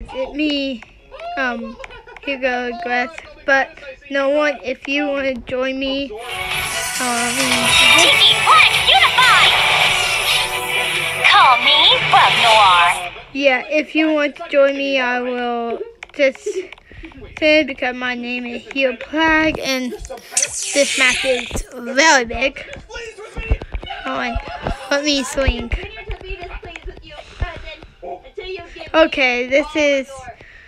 It me, um, Hugo Agreste, but no one, if you want to join me, um, Tikki Plagg Unified! Call me Bug Noir. yeah, if you want to join me, I will just say because my name is Hugh Plague, and this map is very big. Hold on, let me swing. Okay, this is,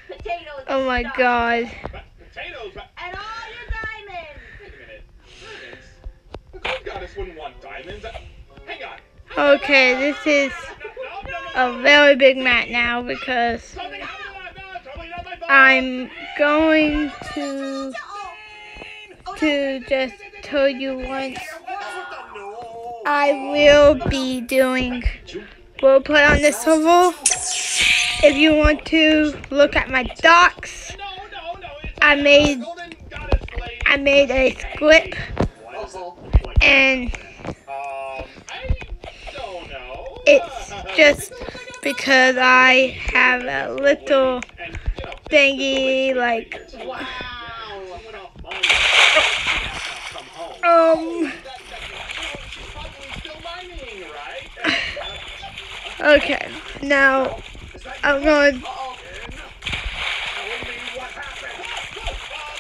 Potatoes oh my god. Potatoes, but And all your diamonds. wait a minute. Diamonds? The good goddess wouldn't want diamonds. Uh, Hang on. Okay, this is a very big map now because Something happened to my- no, totally not my fault. I'm going to to just tell you once I will be doing roleplay on this server. If you want to look at my docs, I made. I made a script and it's just because I have a little thingy like um okay now Oh, I'm going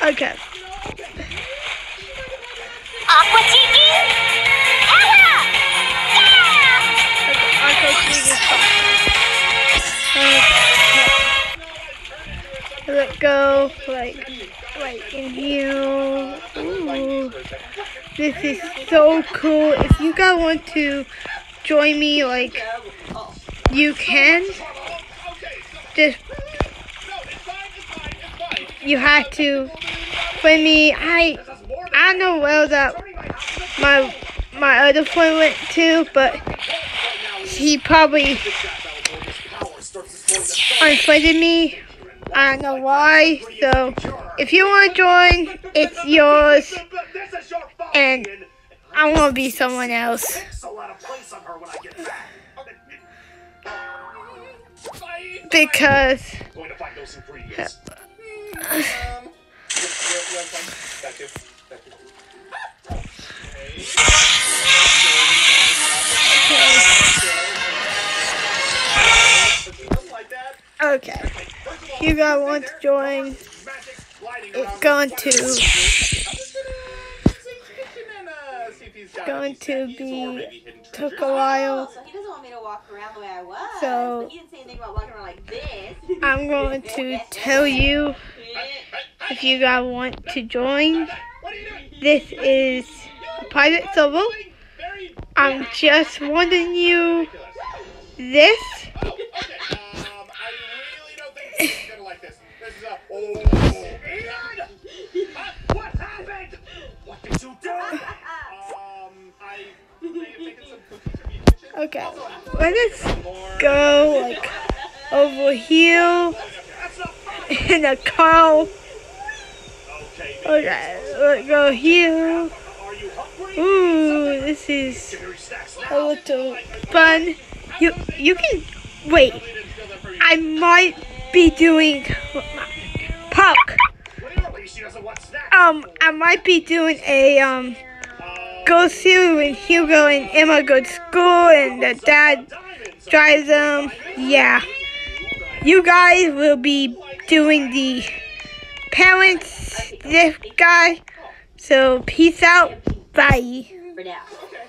okay Aqua Tikki? Yeah! Okay. Let go, like, like in here. Ooh. This is so cool. If you guys want to join me, like, you can. Just, you have to find me. I, I know well that my my other friend went to, but he probably unfriended me. I don't know why. So if you want to join, it's yours, and I want to be someone else. Because Going to find those ingredients. okay, you guys want to join, it's going to going to be took a while. So he doesn't want me to walk around the way I was. So- but he didn't say anything about walking around like this. I'm going to tell you if you guys want to join. This is a private server. I'm just wanting you this. Oh, okay. Um, I really don't think he's gonna like this. This is a. Oh. Okay, let us go like over here That's not funny. in a car. Okay. Let's go here. Are you hungry? Ooh, this is Give me your snacks a little fun. You you can wait. I might be doing park. Clearly, she doesn't want snacks. Um, I might be doing a um go see when Hugo and Emma go to school and the dad drives them. Yeah, you guys will be doing the parents this guy. So peace out. Bye. For now. Okay.